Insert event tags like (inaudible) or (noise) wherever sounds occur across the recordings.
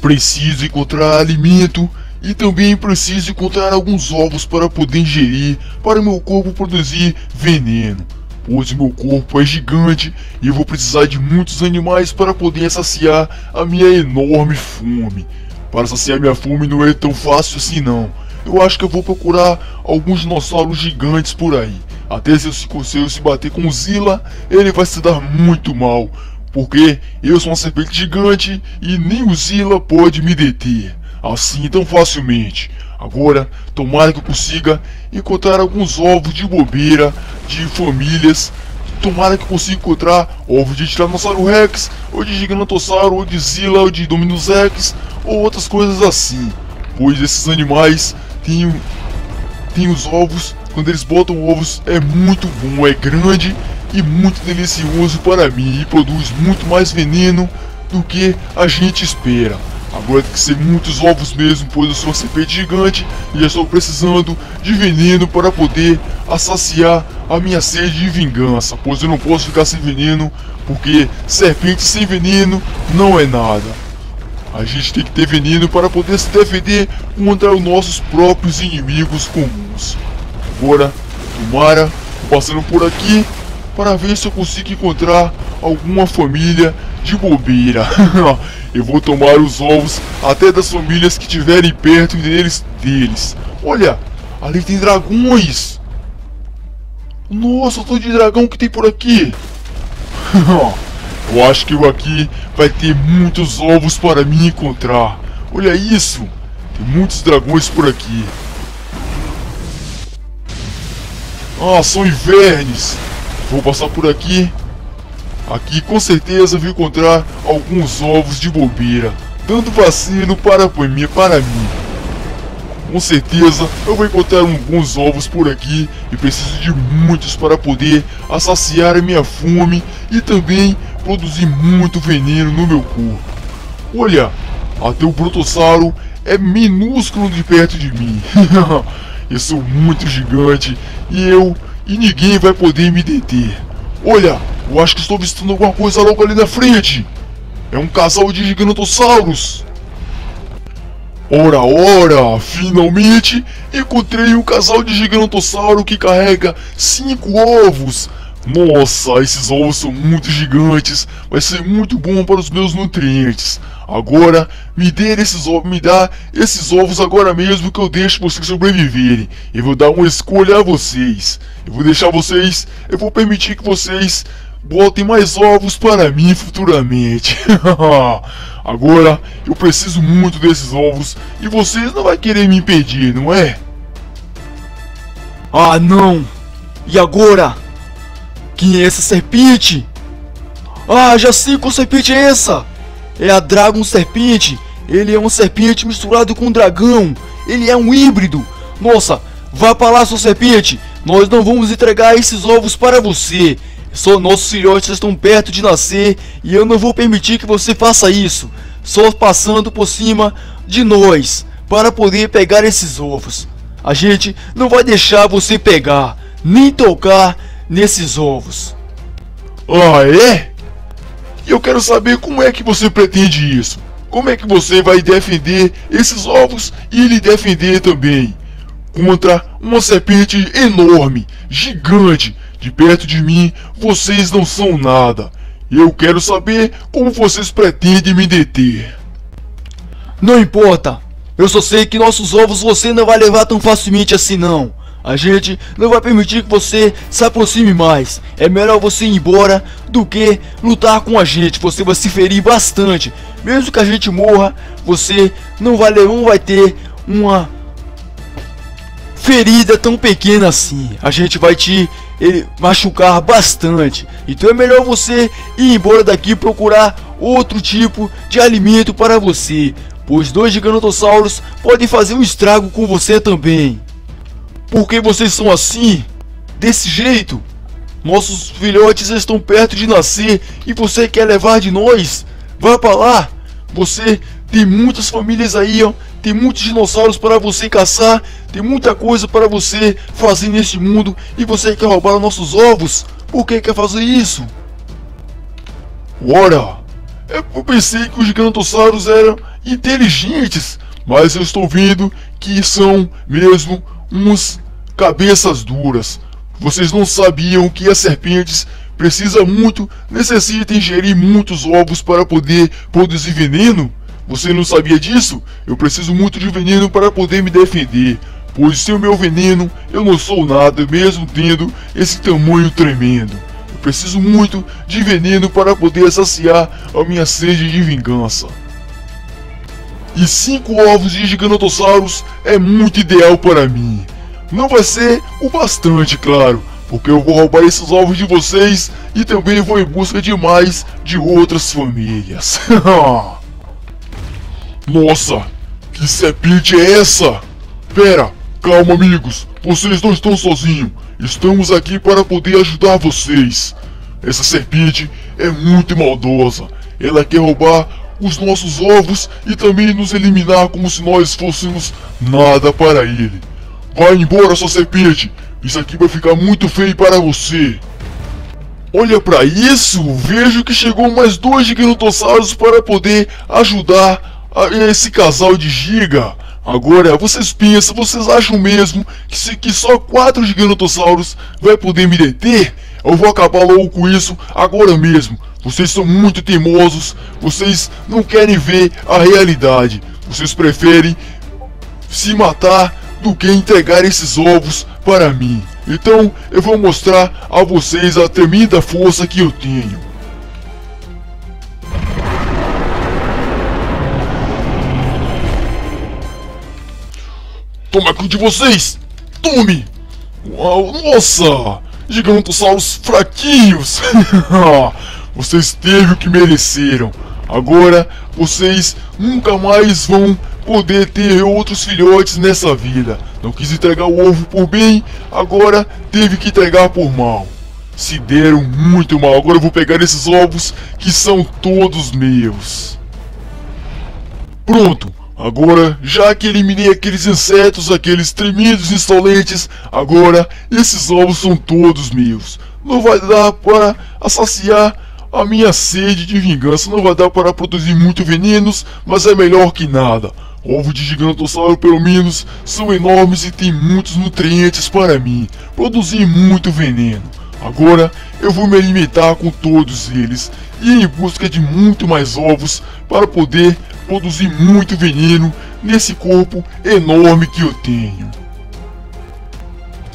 Preciso encontrar alimento e também preciso encontrar alguns ovos para poder ingerir para meu corpo produzir veneno. Pois meu corpo é gigante e eu vou precisar de muitos animais para poder saciar a minha enorme fome. Para saciar minha fome não é tão fácil assim não. Eu acho que eu vou procurar alguns dinossauros gigantes por aí. Até se eu se, se, eu se bater com o Zilla, ele vai se dar muito mal. Porque eu sou uma serpente gigante e nem o Zilla pode me deter assim tão facilmente. Agora, tomara que eu consiga encontrar alguns ovos de bobeira de famílias. Tomara que eu consiga encontrar ovos de Tiranossauro Rex, ou de Gigantossauro, ou de Zilla, ou de Dominus Rex, ou outras coisas assim. Pois esses animais têm, têm os ovos, quando eles botam ovos, é muito bom, é grande e muito delicioso para mim e produz muito mais veneno do que a gente espera. Agora tem que ser muitos ovos mesmo, pois eu sou uma serpente gigante e estou precisando de veneno para poder assaciar a minha sede de vingança, pois eu não posso ficar sem veneno, porque serpente sem veneno não é nada. A gente tem que ter veneno para poder se defender contra os nossos próprios inimigos comuns. Agora, tomara, passando por aqui, para ver se eu consigo encontrar alguma família de bobeira. (laughs) Eu vou tomar os ovos até das famílias que estiverem perto deles, deles. Olha, ali tem dragões. Nossa, tô de dragão que tem por aqui. (laughs) Eu acho que eu aqui vai ter muitos ovos para me encontrar. Olha isso. Tem muitos dragões por aqui. Ah, são invernes. Vou passar por aqui Aqui com certeza vou encontrar alguns ovos de bobeira, dando vacilo para, para mim. Com certeza eu vou encontrar alguns ovos por aqui e preciso de muitos para poder assaciar a minha fome e também produzir muito veneno no meu corpo. Olha, até o Brotossauro é minúsculo de perto de mim. (laughs) eu sou muito gigante e eu e ninguém vai poder me deter. Olha, eu acho que estou vestindo alguma coisa logo ali na frente. É um casal de gigantossauros. Ora, ora, finalmente encontrei um casal de gigantossauro que carrega cinco ovos. Nossa, esses ovos são muito gigantes, vai ser muito bom para os meus nutrientes. Agora, me dê esses ovos, me dá esses ovos agora mesmo que eu deixo vocês sobreviverem. Eu vou dar uma escolha a vocês. Eu vou deixar vocês, eu vou permitir que vocês botem mais ovos para mim futuramente. (laughs) agora, eu preciso muito desses ovos e vocês não vão querer me impedir, não é? Ah, não! E agora? Quem é essa serpente? Ah, já sei qual serpente é essa! É a Dragon Serpente! Ele é uma serpente misturado com um dragão! Ele é um híbrido! Nossa, vá para lá, sua serpente! Nós não vamos entregar esses ovos para você! Só nossos filhotes estão perto de nascer e eu não vou permitir que você faça isso! Só passando por cima de nós para poder pegar esses ovos! A gente não vai deixar você pegar, nem tocar nesses ovos. Ah, é? Eu quero saber como é que você pretende isso. Como é que você vai defender esses ovos e lhe defender também contra uma serpente enorme, gigante, de perto de mim, vocês não são nada. Eu quero saber como vocês pretendem me deter. Não importa. Eu só sei que nossos ovos você não vai levar tão facilmente assim não. A gente não vai permitir que você se aproxime mais. É melhor você ir embora do que lutar com a gente. Você vai se ferir bastante. Mesmo que a gente morra, você não vai, não vai ter uma ferida tão pequena assim. A gente vai te ele, machucar bastante. Então é melhor você ir embora daqui e procurar outro tipo de alimento para você. Pois dois giganotossauros podem fazer um estrago com você também. Por que vocês são assim? Desse jeito? Nossos filhotes estão perto de nascer e você quer levar de nós? Vá para lá! Você tem muitas famílias aí, ó. Tem muitos dinossauros para você caçar. Tem muita coisa para você fazer neste mundo. E você quer roubar nossos ovos? Por que quer fazer isso? Ora, eu pensei que os gigantossauros eram inteligentes, mas eu estou vendo que são mesmo uns cabeças duras. Vocês não sabiam que as serpentes precisam muito, necessitam ingerir muitos ovos para poder produzir veneno? Você não sabia disso? Eu preciso muito de veneno para poder me defender. Pois sem o meu veneno, eu não sou nada, mesmo tendo esse tamanho tremendo. Eu preciso muito de veneno para poder saciar a minha sede de vingança. E cinco ovos de giganotossauros é muito ideal para mim. Não vai ser o bastante, claro, porque eu vou roubar esses ovos de vocês e também vou em busca de mais de outras famílias. (laughs) Nossa, que serpente é essa? Pera, calma amigos, vocês não estão sozinhos. Estamos aqui para poder ajudar vocês. Essa serpente é muito maldosa. Ela quer roubar os nossos ovos e também nos eliminar como se nós fôssemos nada para ele. Vai embora, sua serpente. Isso aqui vai ficar muito feio para você. Olha para isso, vejo que chegou mais dois giganotossauros para poder ajudar esse casal de giga. Agora, vocês pensam, vocês acham mesmo que, se, que só quatro giganotossauros vai poder me deter? Eu vou acabar logo com isso agora mesmo. Vocês são muito teimosos, vocês não querem ver a realidade. Vocês preferem se matar do que entregar esses ovos para mim. Então eu vou mostrar a vocês a tremenda força que eu tenho. Toma aqui de vocês! Tome! Uau, nossa! Gigantossauros fraquinhos! (laughs) vocês teve o que mereceram. Agora vocês nunca mais vão poder ter outros filhotes nessa vida. Não quis entregar o ovo por bem, agora teve que entregar por mal. Se deram muito mal. Agora eu vou pegar esses ovos que são todos meus. Pronto. Agora, já que eliminei aqueles insetos, aqueles tremidos insolentes, agora esses ovos são todos meus. Não vai dar para saciar a minha sede de vingança, não vai dar para produzir muito venenos, mas é melhor que nada. Ovo de gigantossauro pelo menos são enormes e tem muitos nutrientes para mim, produzir muito veneno. Agora eu vou me alimentar com todos eles e ir em busca de muito mais ovos para poder produzir muito veneno nesse corpo enorme que eu tenho.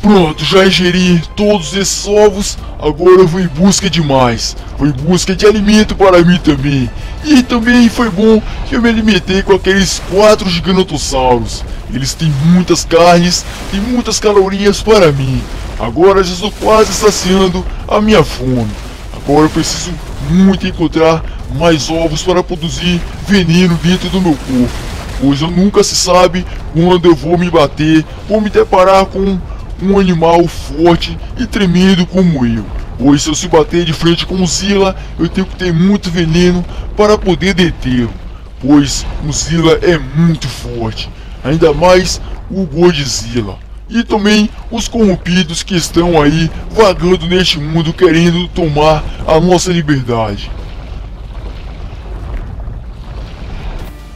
Pronto, já ingeri todos esses ovos, agora eu vou em busca de mais. Vou em busca de alimento para mim também. E também foi bom que eu me alimentei com aqueles quatro giganotossauros. Eles têm muitas carnes e muitas calorias para mim. Agora já estou quase saciando a minha fome. Agora eu preciso muito encontrar mais ovos para produzir veneno dentro do meu corpo. Pois eu nunca se sabe quando eu vou me bater ou me deparar com um animal forte e tremendo como eu. Pois se eu se bater de frente com o Zilla, eu tenho que ter muito veneno para poder detê-lo. Pois o Zilla é muito forte, ainda mais o Godzilla. E também os corrompidos que estão aí vagando neste mundo querendo tomar a nossa liberdade.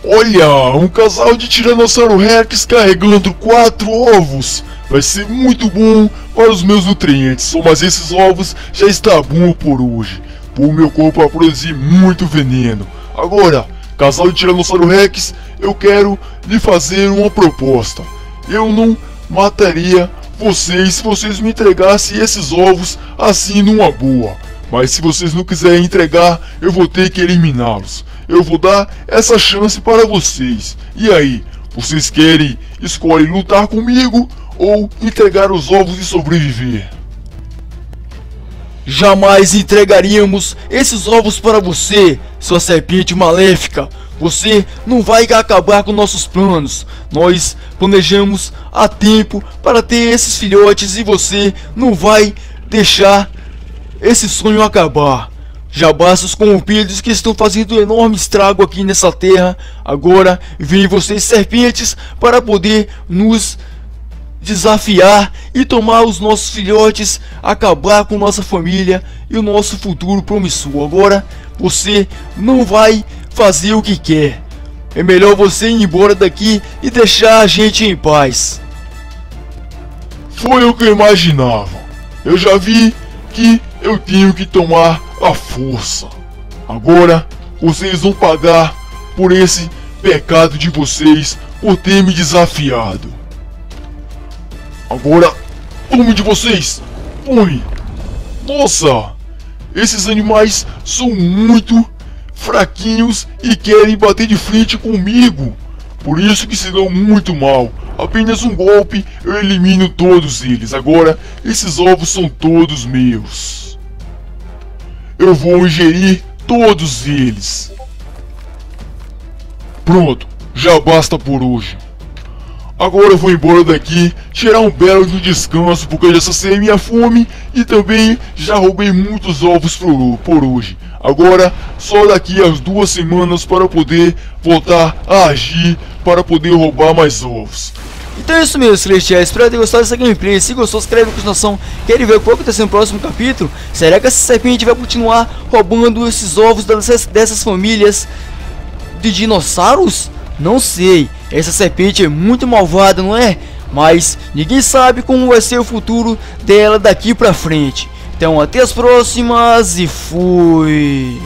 Olha, um casal de Tiranossauro Rex carregando quatro ovos. Vai ser muito bom para os meus nutrientes, mas esses ovos já está bom por hoje. Por meu corpo a produzir muito veneno. Agora, casal de Tiranossauro Rex, eu quero lhe fazer uma proposta. Eu não mataria vocês se vocês me entregassem esses ovos assim numa boa. Mas se vocês não quiserem entregar, eu vou ter que eliminá-los. Eu vou dar essa chance para vocês. E aí, vocês querem escolher lutar comigo ou entregar os ovos e sobreviver? Jamais entregaríamos esses ovos para você, sua serpente maléfica. Você não vai acabar com nossos planos. Nós planejamos a tempo para ter esses filhotes e você não vai deixar esse sonho acabar. Já basta os corrompidos que estão fazendo enorme estrago aqui nessa terra. Agora vem vocês serpentes para poder nos desafiar e tomar os nossos filhotes, acabar com nossa família e o nosso futuro promissor. Agora você não vai fazer o que quer. É melhor você ir embora daqui e deixar a gente em paz. Foi o que eu imaginava. Eu já vi que eu tenho que tomar a força. Agora vocês vão pagar por esse pecado de vocês por ter me desafiado. Agora, tome de vocês! Tome! Nossa! Esses animais são muito fraquinhos e querem bater de frente comigo. Por isso que se dão muito mal. Apenas um golpe eu elimino todos eles. Agora, esses ovos são todos meus. Eu vou ingerir todos eles. Pronto, já basta por hoje. Agora eu vou embora daqui, tirar um belo de descanso porque já saciei minha fome e também já roubei muitos ovos por, por hoje. Agora, só daqui as duas semanas para poder voltar a agir, para poder roubar mais ovos. Então é isso mesmo, Celestiais. Espero ter gostado dessa gameplay. Se gostou, escreve na continuação. Querem ver o que vai acontecer no próximo capítulo? Será que essa serpente vai continuar roubando esses ovos dessas, dessas famílias de dinossauros? Não sei. Essa serpente é muito malvada, não é? Mas ninguém sabe como vai ser o futuro dela daqui pra frente. Então até as próximas e fui!